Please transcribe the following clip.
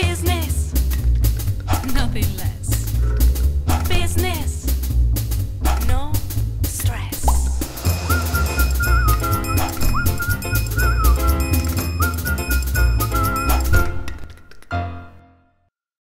business. Nothing less.